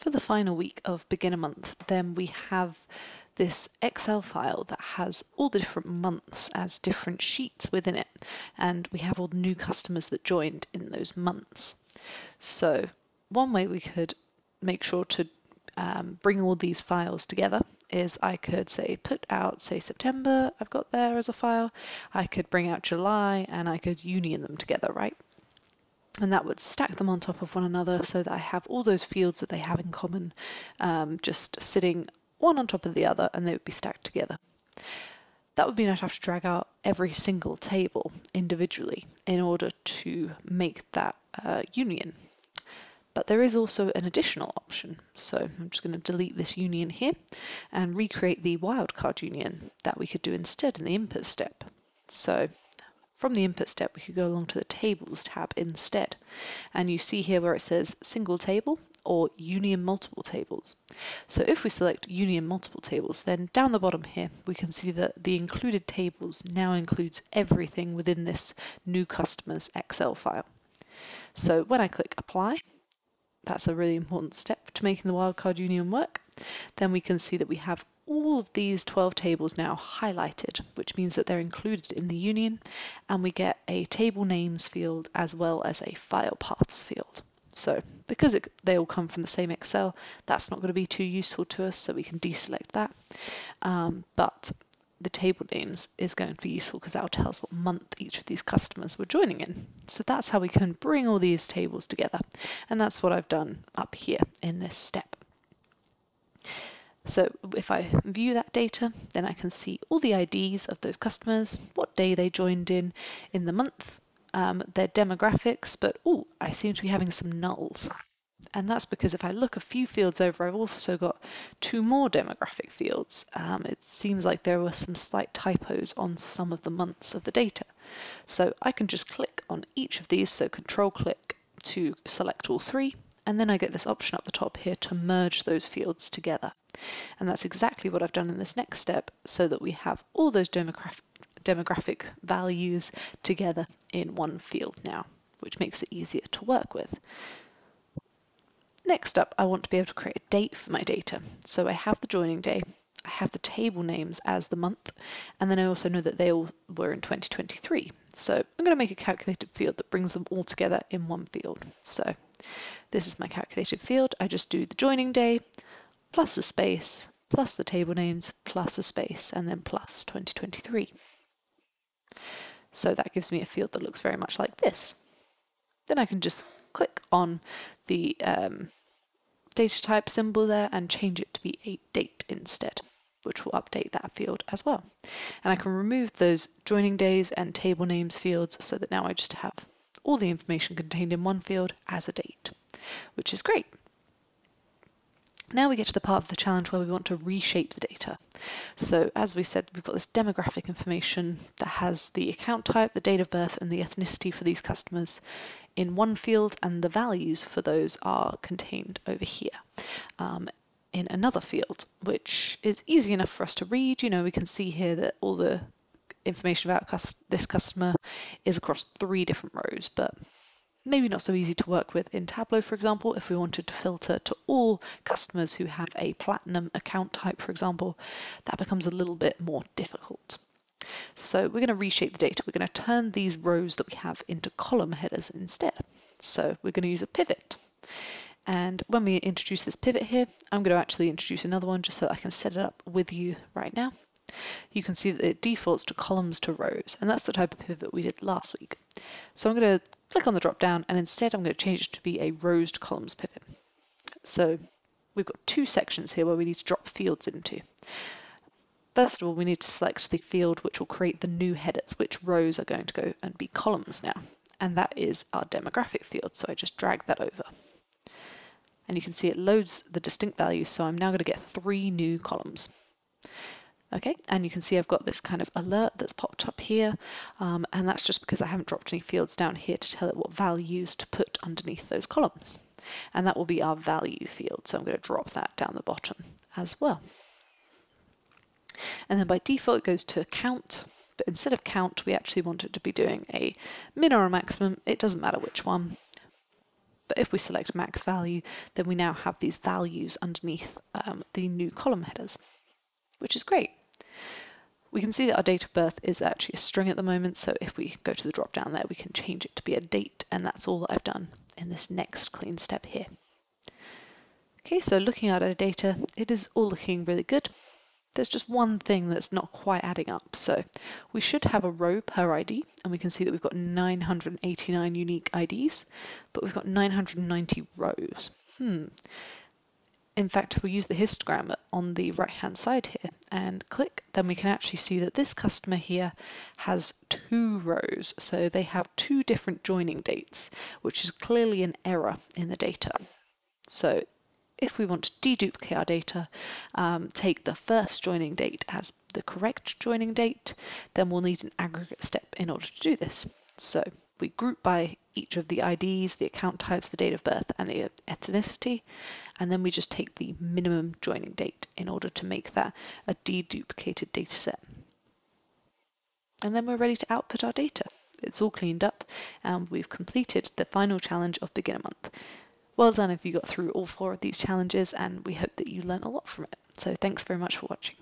for the final week of beginner month, then we have this Excel file that has all the different months as different sheets within it, and we have all the new customers that joined in those months. So, one way we could make sure to um, bring all these files together is I could say put out say September I've got there as a file I could bring out July and I could union them together right and that would stack them on top of one another so that I have all those fields that they have in common um, just sitting one on top of the other and they would be stacked together. That would mean I'd have to drag out every single table individually in order to make that uh, union. But there is also an additional option. So I'm just going to delete this union here and recreate the wildcard union that we could do instead in the input step. So from the input step, we could go along to the tables tab instead. And you see here where it says single table or union multiple tables. So if we select union multiple tables, then down the bottom here, we can see that the included tables now includes everything within this new customer's Excel file. So when I click apply, that's a really important step to making the wildcard union work, then we can see that we have all of these 12 tables now highlighted, which means that they're included in the union, and we get a table names field as well as a file paths field. So because it, they all come from the same Excel, that's not going to be too useful to us, so we can deselect that. Um, but the table names is going to be useful because that will tell us what month each of these customers were joining in. So that's how we can bring all these tables together. And that's what I've done up here in this step. So if I view that data, then I can see all the IDs of those customers, what day they joined in in the month, um, their demographics, but oh, I seem to be having some nulls. And that's because if I look a few fields over, I've also got two more demographic fields. Um, it seems like there were some slight typos on some of the months of the data. So I can just click on each of these, so control click to select all three, and then I get this option up the top here to merge those fields together. And that's exactly what I've done in this next step so that we have all those demographic, demographic values together in one field now, which makes it easier to work with. Next up, I want to be able to create a date for my data. So I have the joining day, I have the table names as the month, and then I also know that they all were in 2023. So I'm going to make a calculated field that brings them all together in one field. So this is my calculated field. I just do the joining day, plus a space, plus the table names, plus a space, and then plus 2023. So that gives me a field that looks very much like this. Then I can just click on the um, data type symbol there and change it to be a date instead, which will update that field as well. And I can remove those joining days and table names fields so that now I just have all the information contained in one field as a date, which is great. Now we get to the part of the challenge where we want to reshape the data. So as we said, we've got this demographic information that has the account type, the date of birth, and the ethnicity for these customers in one field, and the values for those are contained over here. Um, in another field, which is easy enough for us to read. You know, we can see here that all the information about this customer is across three different rows, but maybe not so easy to work with in Tableau, for example, if we wanted to filter to all customers who have a platinum account type, for example, that becomes a little bit more difficult. So we're going to reshape the data. We're going to turn these rows that we have into column headers instead. So we're going to use a pivot. And when we introduce this pivot here, I'm going to actually introduce another one just so I can set it up with you right now. You can see that it defaults to columns to rows, and that's the type of pivot we did last week. So I'm going to click on the drop down and instead I'm going to change it to be a rows to columns pivot. So we've got two sections here where we need to drop fields into. First of all, we need to select the field which will create the new headers, which rows are going to go and be columns now. And that is our demographic field, so I just drag that over. And you can see it loads the distinct values, so I'm now going to get three new columns. Okay, and you can see I've got this kind of alert that's popped up here, um, and that's just because I haven't dropped any fields down here to tell it what values to put underneath those columns. And that will be our value field, so I'm going to drop that down the bottom as well. And then by default it goes to count, but instead of count we actually want it to be doing a min or a maximum, it doesn't matter which one. But if we select max value, then we now have these values underneath um, the new column headers, which is great. We can see that our date of birth is actually a string at the moment, so if we go to the drop down there, we can change it to be a date, and that's all that I've done in this next clean step here. Okay, so looking at our data, it is all looking really good. There's just one thing that's not quite adding up. So we should have a row per ID, and we can see that we've got 989 unique IDs, but we've got 990 rows. Hmm. In fact, if we use the histogram on the right hand side here and click, then we can actually see that this customer here has two rows. So they have two different joining dates, which is clearly an error in the data. So if we want to deduplicate our data, um, take the first joining date as the correct joining date, then we'll need an aggregate step in order to do this. So we group by each of the IDs, the account types, the date of birth, and the ethnicity, and then we just take the minimum joining date in order to make that a deduplicated data set. And then we're ready to output our data. It's all cleaned up, and we've completed the final challenge of beginner month. Well done if you got through all four of these challenges, and we hope that you learned a lot from it. So thanks very much for watching.